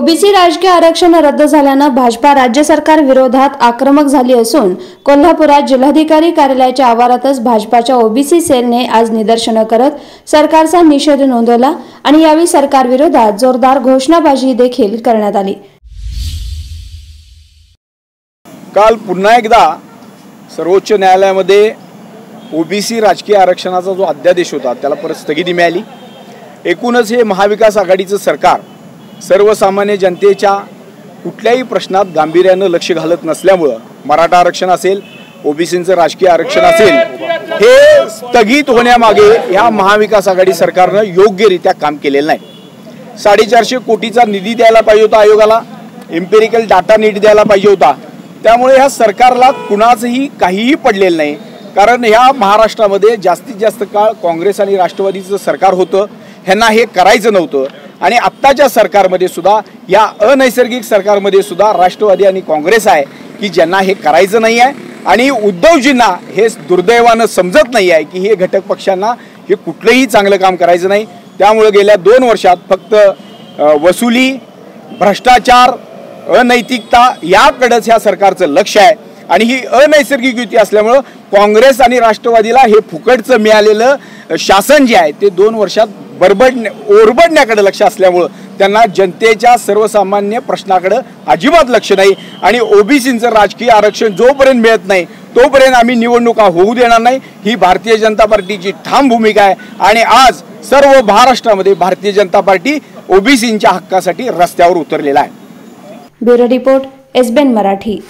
OBC राजकीय आरक्षण रद्द झाल्यानं भाजपा राज्य सरकार विरोधात आक्रमक झाली असून कोल्हापुरात जिल्हाधिकारी कार्यालयाच्या आवारातच भाजपाच्या ओबीसी सेलने आज निदर्शनं करत सरकारचा निषेध नोंदवला आणि यावेळी सरकारविरोधात जोरदार घोषणाबाजी देखील करण्यात आली. काल पुन्हा एकदा सर्वोच्च न्यायालयामध्ये ओबीसी राजकीय आरक्षणाचा जो अध्यादेश होता त्याला परत स्थगिती मिळाली. एकूणच हे महाविकास आघाडीचं सरकार सर्वसामान्य जनतेच्या कुठल्याही प्रश्नात गांभीर्यानं लक्ष घालत नसल्यामुळं मराठा आरक्षण असेल ओबीसीचं राजकीय आरक्षण असेल हे स्थगित होण्यामागे ह्या महाविकास आघाडी सरकारनं योग्यरित्या काम केलेलं नाही. साडेचारशे कोटीचा निधी द्यायला पाहिजे होता आयोगाला एम्पेरिकल डाटा नीट द्यायला पाहिजे होता. त्यामुळे ह्या सरकारला कुणाचंही काहीही पडलेलं नाही. कारण ह्या महाराष्ट्रामध्ये जास्तीत जास्त काळ काँग्रेस आणि राष्ट्रवादीचं सरकार होतं ह्यांना हे करायचं नव्हतं. आणि आत्ताच्या सरकारमध्ये सुद्धा या अनैसर्गिक सरकारमध्ये सुद्धा राष्ट्रवादी आणि काँग्रेस आहे की ज्यांना हे करायचं नाही आहे. आणि उद्धवजींना हे दुर्दैवानं समजत नाही आहे की हे घटक पक्षांना हे कुठलंही चांगलं काम करायचं नाही. त्यामुळे गेल्या दोन वर्षात फक्त वसुली भ्रष्टाचार अनैतिकता याकडंच ह्या सरकारचं लक्ष आहे. आणि ही अनैसर्गिक युती असल्यामुळं काँग्रेस आणि राष्ट्रवादीला हे फुकटचं मिळालेलं शासन जे आहे ते दोन वर्षात बरबडण्या ओरबडण्याकडे लक्ष असल्यामुळं त्यांना जनतेच्या सर्वसामान्य प्रश्नाकडं अजिबात लक्ष नाही आणि ओबीसीचं राजकीय आरक्षण जोपर्यंत मिळत नाही तोपर्यंत आम्ही निवडणुका होऊ देणार नाही. ही भारतीय जनता पार्टीची ठाम भूमिका आहे आणि आज सर्व महाराष्ट्रामध्ये भारतीय जनता पार्टी ओबीसींच्या हक्कासाठी रस्त्यावर उतरलेला आहे. ब्युरो रिपोर्ट एसबेन मराठी.